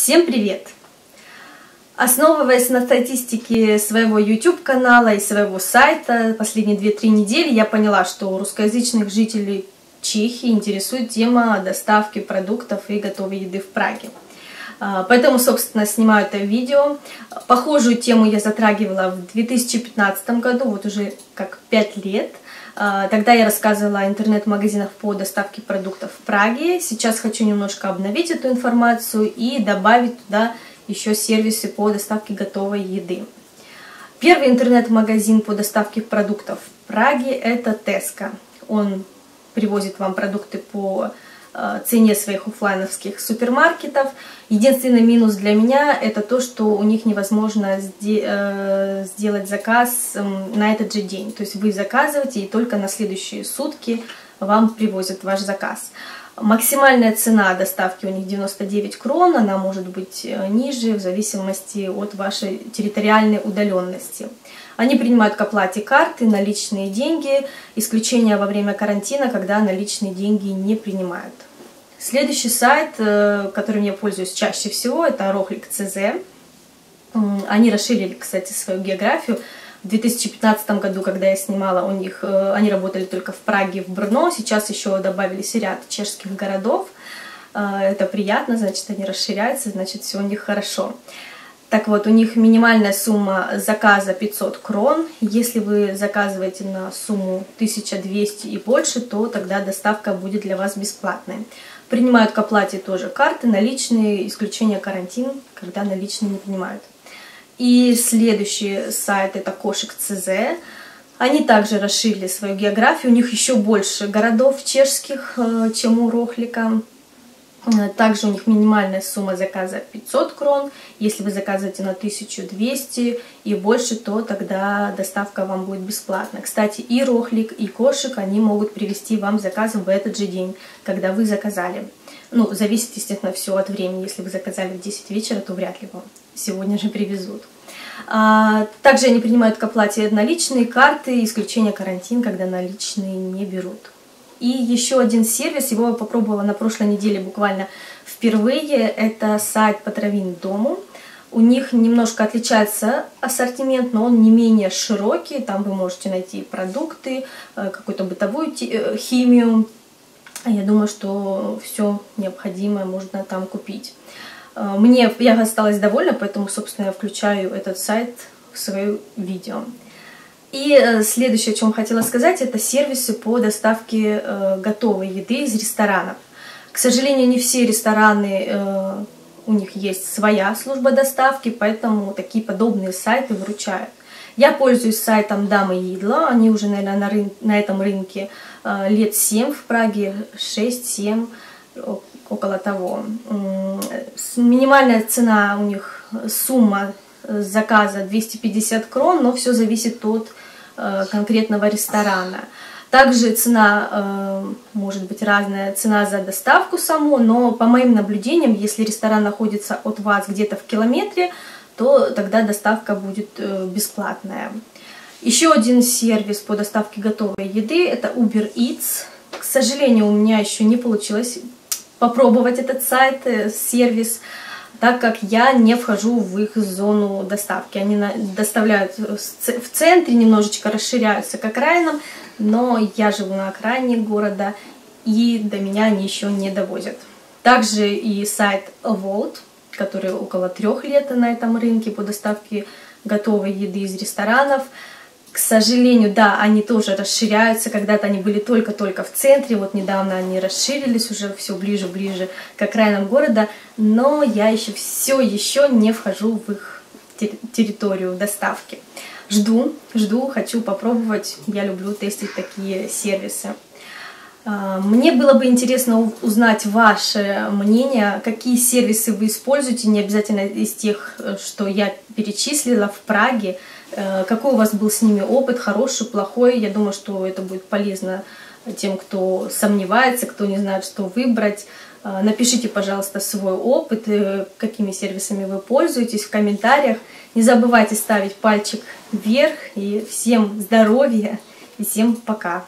Всем привет! Основываясь на статистике своего YouTube-канала и своего сайта, последние 2-3 недели я поняла, что русскоязычных жителей Чехии интересует тема доставки продуктов и готовой еды в Праге. А, поэтому, собственно, снимаю это видео. Похожую тему я затрагивала в 2015 году, вот уже как 5 лет – тогда я рассказывала о интернет-магазинах по доставке продуктов в Праге. Сейчас хочу немножко обновить эту информацию и добавить туда еще сервисы по доставке готовой еды. Первый интернет-магазин по доставке продуктов в Праге – это Tesco. Он привозит вам продукты по цене своих офлайновских супермаркетов. Единственный минус для меня это то, что у них невозможно э, сделать заказ на этот же день. То есть вы заказываете и только на следующие сутки вам привозят ваш заказ. Максимальная цена доставки у них 99 крон, она может быть э, ниже в зависимости от вашей территориальной удаленности. Они принимают к оплате карты, наличные деньги, исключение во время карантина, когда наличные деньги не принимают. Следующий сайт, э, которым я пользуюсь чаще всего, это Рохлик.cz. Они расширили, кстати, свою географию. В 2015 году, когда я снимала у них, э, они работали только в Праге, в Брно. Сейчас еще добавились ряд чешских городов. Э, это приятно, значит, они расширяются, значит, все у них хорошо. Так вот, у них минимальная сумма заказа 500 крон. Если вы заказываете на сумму 1200 и больше, то тогда доставка будет для вас бесплатной. Принимают к оплате тоже карты, наличные, исключение карантин, когда наличные не принимают. И следующий сайт это кошек ЦЗ. Они также расширили свою географию, у них еще больше городов чешских, э, чем у Рохлика. Э, также у них минимальная сумма заказа 500 крон. Если вы заказываете на 1200 и больше, то тогда доставка вам будет бесплатна. Кстати, и Рохлик, и Кошек, они могут привезти вам заказ в этот же день, когда вы заказали. Ну, зависит, естественно, все от времени. Если вы заказали в 10 вечера, то вряд ли вам сегодня же привезут. А, также они принимают к оплате наличные карты, исключение карантин, когда наличные не берут. И еще один сервис, его я попробовала на прошлой неделе буквально впервые, это сайт «Потравин дому». У них немножко отличается ассортимент, но он не менее широкий. Там вы можете найти продукты, э, какую-то бытовую э, химию. Я думаю, что все необходимое можно там купить. Э, мне я осталась довольна, поэтому, собственно, я включаю этот сайт в свое видео. И э, следующее, о чем хотела сказать, это сервисы по доставке э, готовой еды из ресторанов. К сожалению, не все рестораны, у них есть своя служба доставки, поэтому такие подобные сайты выручают. Я пользуюсь сайтом Дамы Идла, они уже, наверное, на, рын на этом рынке лет 7 в Праге, 6-7, около того. Минимальная цена у них, сумма заказа 250 крон, но все зависит от э, конкретного ресторана. Также цена э, может быть разная, цена за доставку саму, но по моим наблюдениям, если ресторан находится от вас где-то в километре, то тогда доставка будет э, бесплатная. Еще один сервис по доставке готовой еды – это Uber Eats. К сожалению, у меня еще не получилось попробовать этот сайт, сервис так как я не вхожу в их зону доставки. Они доставляют в центре, немножечко расширяются к окраинам, но я живу на окраине города, и до меня они еще не довозят. Также и сайт Volt, который около трех лет на этом рынке по доставке готовой еды из ресторанов – к сожалению, да, они тоже расширяются. Когда-то они были только-только в центре, вот недавно они расширились уже все ближе-ближе к окраинам города, но я еще все еще не вхожу в их территорию доставки. Жду, жду, хочу попробовать. Я люблю тестить такие сервисы. А, мне было бы интересно узнать ваше мнение, какие сервисы вы используете, не обязательно из тех, э, что я перечислила в Праге, какой у вас был с ними опыт, хороший, плохой. Я думаю, что это будет полезно тем, кто сомневается, кто не знает, что выбрать. Э, напишите, пожалуйста, свой опыт, э, какими сервисами вы пользуетесь в комментариях. Не забывайте ставить пальчик вверх. И всем здоровья и всем пока!